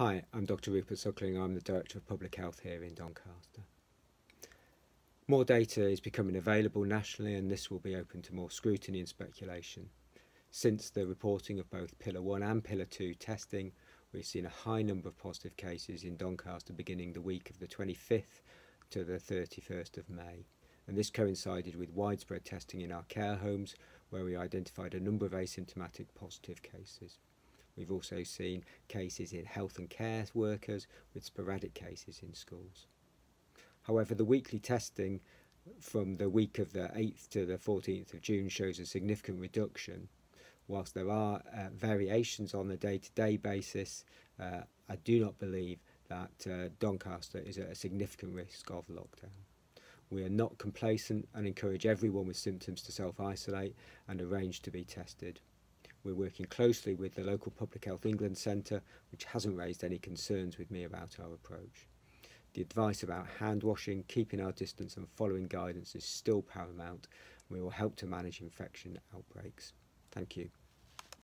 Hi, I'm Dr Rupert Suckling. I'm the Director of Public Health here in Doncaster. More data is becoming available nationally and this will be open to more scrutiny and speculation. Since the reporting of both Pillar 1 and Pillar 2 testing, we've seen a high number of positive cases in Doncaster beginning the week of the 25th to the 31st of May. And this coincided with widespread testing in our care homes where we identified a number of asymptomatic positive cases. We've also seen cases in health and care workers with sporadic cases in schools. However, the weekly testing from the week of the 8th to the 14th of June shows a significant reduction. Whilst there are uh, variations on a day-to-day basis, uh, I do not believe that uh, Doncaster is at a significant risk of lockdown. We are not complacent and encourage everyone with symptoms to self-isolate and arrange to be tested. We're working closely with the local Public Health England Centre, which hasn't raised any concerns with me about our approach. The advice about hand washing, keeping our distance and following guidance is still paramount. We will help to manage infection outbreaks. Thank you.